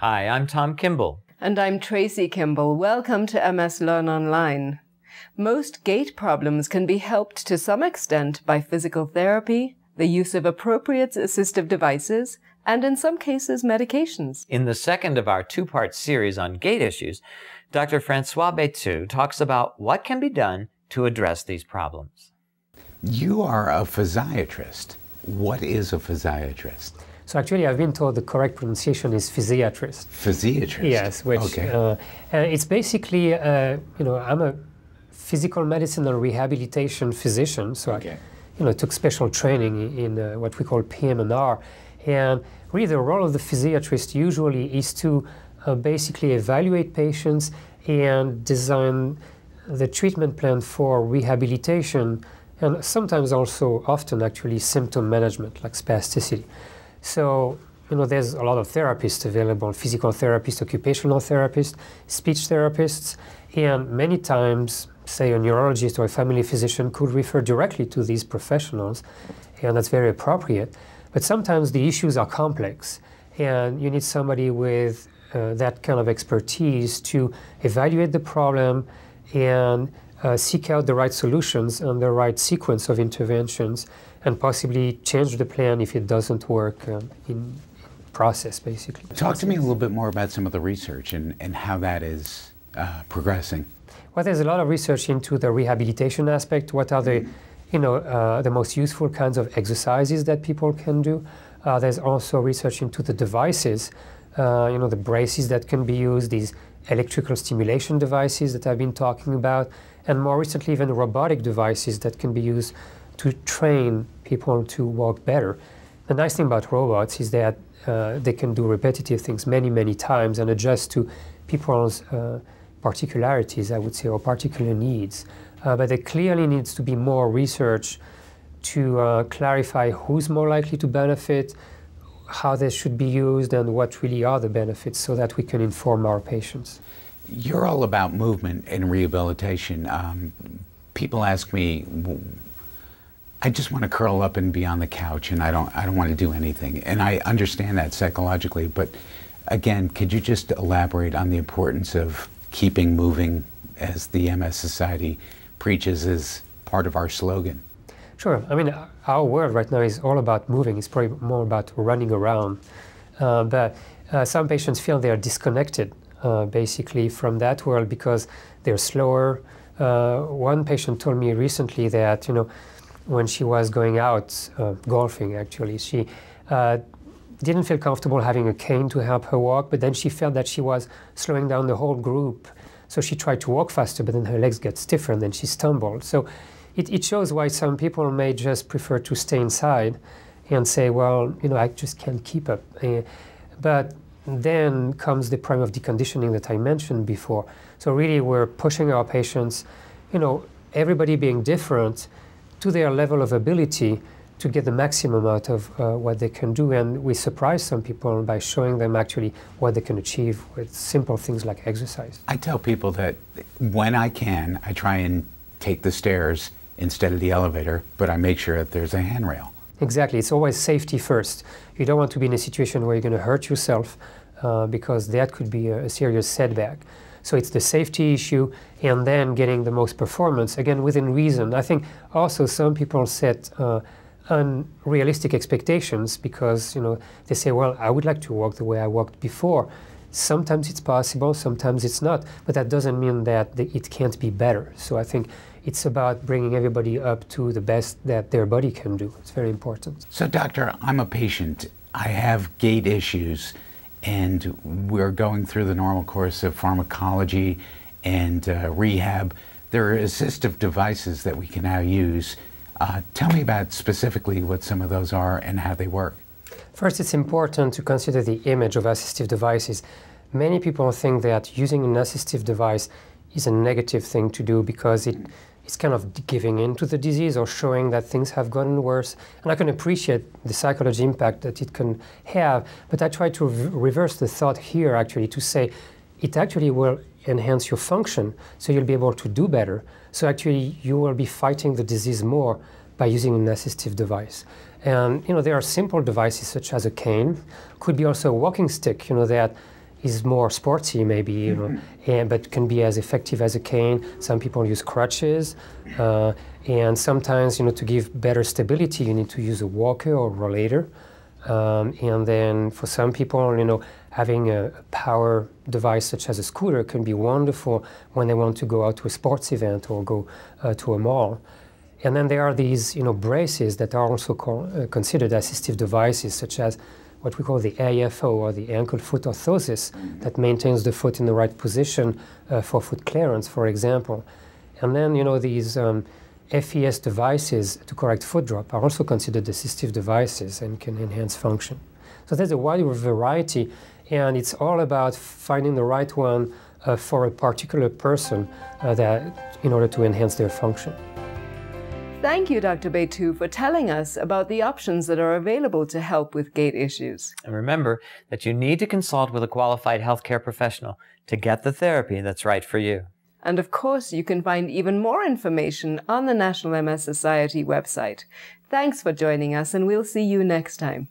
Hi, I'm Tom Kimball. And I'm Tracy Kimball. Welcome to MS Learn Online. Most gait problems can be helped to some extent by physical therapy, the use of appropriate assistive devices, and in some cases, medications. In the second of our two part series on gait issues, Dr. Francois Bethoux talks about what can be done to address these problems. You are a physiatrist. What is a physiatrist? So actually, I've been told the correct pronunciation is physiatrist. Physiatrist. Yes, which okay. uh, it's basically uh, you know I'm a physical medicine and rehabilitation physician, so okay. I you know took special training in uh, what we call PM&R, and really the role of the physiatrist usually is to uh, basically evaluate patients and design the treatment plan for rehabilitation and sometimes also often actually symptom management like spasticity. So, you know, there's a lot of therapists available, physical therapists, occupational therapists, speech therapists, and many times, say a neurologist or a family physician could refer directly to these professionals, and that's very appropriate. But sometimes the issues are complex, and you need somebody with uh, that kind of expertise to evaluate the problem and uh, seek out the right solutions and the right sequence of interventions and possibly change the plan if it doesn't work um, in process, basically. Talk to me a little bit more about some of the research and, and how that is uh, progressing. Well, there's a lot of research into the rehabilitation aspect. What are the, you know, uh, the most useful kinds of exercises that people can do? Uh, there's also research into the devices, uh, you know, the braces that can be used, these electrical stimulation devices that I've been talking about, and more recently even robotic devices that can be used to train people to walk better. The nice thing about robots is that uh, they can do repetitive things many, many times and adjust to people's uh, particularities, I would say, or particular needs. Uh, but there clearly needs to be more research to uh, clarify who's more likely to benefit, how they should be used, and what really are the benefits so that we can inform our patients. You're all about movement and rehabilitation. Um, people ask me, I just want to curl up and be on the couch, and I don't, I don't want to do anything. And I understand that psychologically, but again, could you just elaborate on the importance of keeping moving, as the MS Society preaches as part of our slogan? Sure. I mean, our world right now is all about moving. It's probably more about running around. Uh, but uh, some patients feel they are disconnected, uh, basically, from that world because they're slower. Uh, one patient told me recently that, you know, when she was going out uh, golfing, actually. She uh, didn't feel comfortable having a cane to help her walk, but then she felt that she was slowing down the whole group. So she tried to walk faster, but then her legs got stiffer and then she stumbled. So it, it shows why some people may just prefer to stay inside and say, well, you know, I just can't keep up. Uh, but then comes the problem of deconditioning that I mentioned before. So really, we're pushing our patients, you know, everybody being different, to their level of ability to get the maximum out of uh, what they can do. And we surprise some people by showing them actually what they can achieve with simple things like exercise. I tell people that when I can, I try and take the stairs instead of the elevator, but I make sure that there's a handrail. Exactly. It's always safety first. You don't want to be in a situation where you're going to hurt yourself uh, because that could be a, a serious setback. So it's the safety issue and then getting the most performance, again, within reason. I think also some people set uh, unrealistic expectations because, you know, they say, well, I would like to walk the way I walked before. Sometimes it's possible, sometimes it's not, but that doesn't mean that the, it can't be better. So I think it's about bringing everybody up to the best that their body can do. It's very important. So, doctor, I'm a patient. I have gait issues and we're going through the normal course of pharmacology and uh, rehab. There are assistive devices that we can now use. Uh, tell me about specifically what some of those are and how they work. First, it's important to consider the image of assistive devices. Many people think that using an assistive device is a negative thing to do because it it's kind of giving in to the disease or showing that things have gotten worse. And I can appreciate the psychology impact that it can have, but I try to re reverse the thought here actually to say it actually will enhance your function so you'll be able to do better. So actually you will be fighting the disease more by using an assistive device. And you know there are simple devices such as a cane, could be also a walking stick, you know that is more sporty maybe you know mm-hmm. and, but can be as effective as a cane some people use crutches uh, and sometimes you know to give better stability you need to use a walker or rollator um, and then for some people you know having a power device such as a scooter can be wonderful when they want to go out to a sports event or go uh, to a mall and then there are these you know braces that are also uh, considered assistive devices such as what we call the AFO or the ankle foot orthosis that maintains the foot in the right position uh, for foot clearance, for example. And then, you know, these um, FES devices to correct foot drop are also considered assistive devices and can enhance function. So there's a wide variety, and it's all about finding the right one uh, for a particular person uh, that in order to enhance their function. Thank you, Dr. Bethoux, for telling us about the options that are available to help with gait issues. And remember that you need to consult with a qualified healthcare professional to get the therapy that's right for you. And of course, you can find even more information on the National MS Society website. Thanks for joining us, and we'll see you next time.